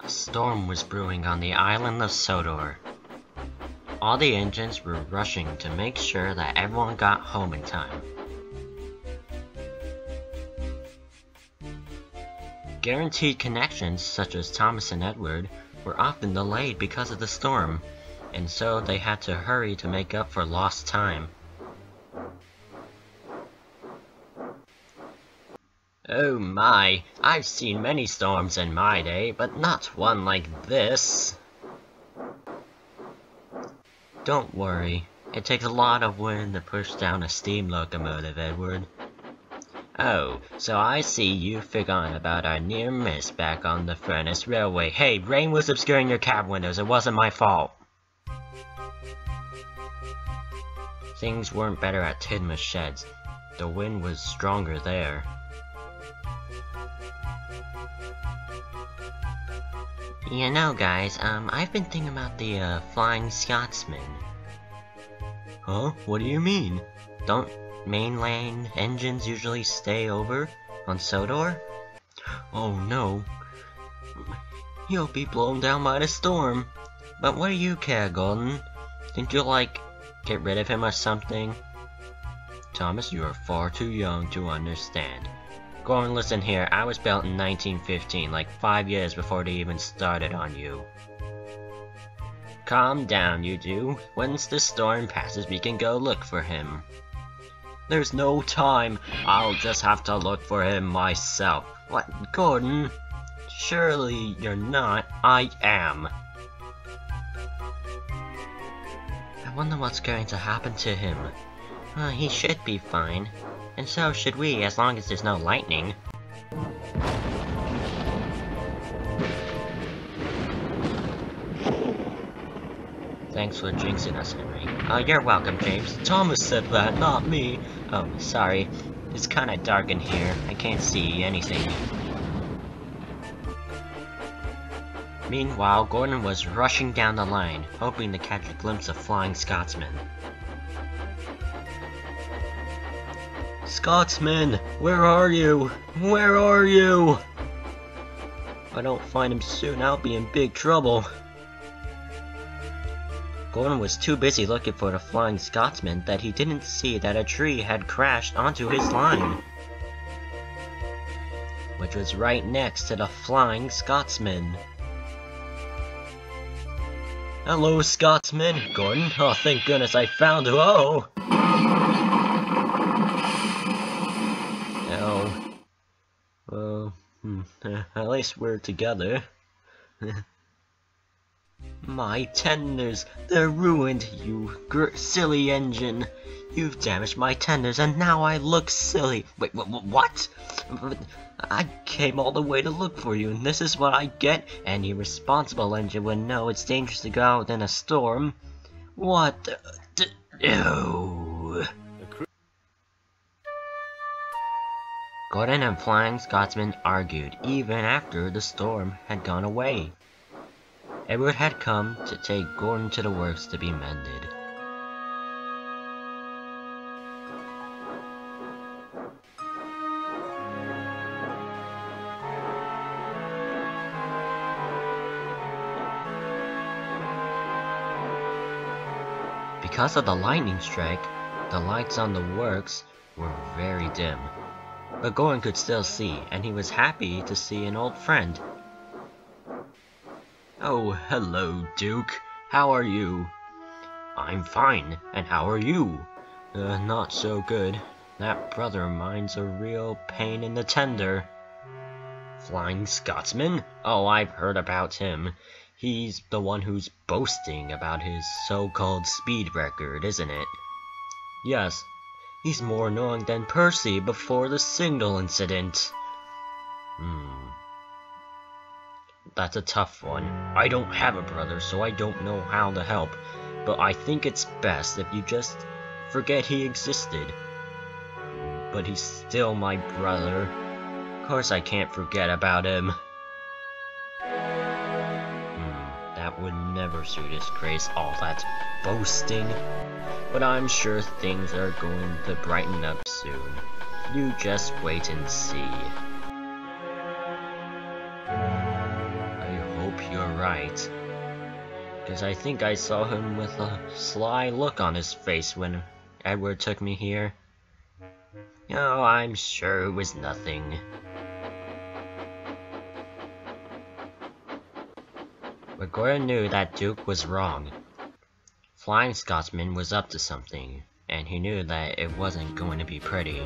A storm was brewing on the island of Sodor. All the engines were rushing to make sure that everyone got home in time. Guaranteed connections, such as Thomas and Edward, were often delayed because of the storm, and so they had to hurry to make up for lost time. Oh my, I've seen many storms in my day, but not one like this. Don't worry, it takes a lot of wind to push down a steam locomotive, Edward. Oh, so I see you've forgotten about our near miss back on the Furness Railway. Hey, rain was obscuring your cab windows, it wasn't my fault. Things weren't better at Tidmouth Sheds. The wind was stronger there. You know, guys, um, I've been thinking about the, uh, Flying Scotsman. Huh? What do you mean? Don't mainland engines usually stay over on Sodor? Oh no. He'll be blown down by the storm. But what do you care, Gordon? Think you'll, like, get rid of him or something? Thomas, you are far too young to understand. Gordon, listen here, I was built in 1915, like five years before they even started on you. Calm down, you two. Once the storm passes, we can go look for him. There's no time. I'll just have to look for him myself. What, Gordon? Surely you're not. I am. I wonder what's going to happen to him. Uh, he should be fine. And so should we, as long as there's no lightning. Thanks for jinxing us, Henry. Oh, you're welcome, James. Thomas said that, not me. Oh, sorry. It's kinda dark in here. I can't see anything. Meanwhile, Gordon was rushing down the line, hoping to catch a glimpse of Flying Scotsman. Scotsman! Where are you? Where are you? If I don't find him soon, I'll be in big trouble. Gordon was too busy looking for the Flying Scotsman that he didn't see that a tree had crashed onto his line. Which was right next to the Flying Scotsman. Hello, Scotsman! Gordon? Oh, thank goodness I found you! Oh! Oh. Hmm, at least we're together. My tenders, they're ruined, you silly engine. You've damaged my tenders and now I look silly. Wait, what? I came all the way to look for you and this is what I get? Any responsible engine would know it's dangerous to go out in a storm. What the... No. Gordon and Flying Scotsman argued even after the storm had gone away. Edward had come to take Gordon to the works to be mended. Because of the lightning strike, the lights on the works were very dim. But Gordon could still see, and he was happy to see an old friend Oh, hello, Duke. How are you? I'm fine, and how are you? Uh, not so good. That brother of mine's a real pain in the tender. Flying Scotsman? Oh, I've heard about him. He's the one who's boasting about his so-called speed record, isn't it? Yes. He's more annoying than Percy before the signal incident. Hmm. That's a tough one. I don't have a brother, so I don't know how to help. But I think it's best if you just forget he existed. But he's still my brother. Of course I can't forget about him. would never sue disgrace all that boasting. But I'm sure things are going to brighten up soon. You just wait and see. I hope you're right. Because I think I saw him with a sly look on his face when Edward took me here. Oh, I'm sure it was nothing. But Gordon knew that Duke was wrong. Flying Scotsman was up to something, and he knew that it wasn't going to be pretty.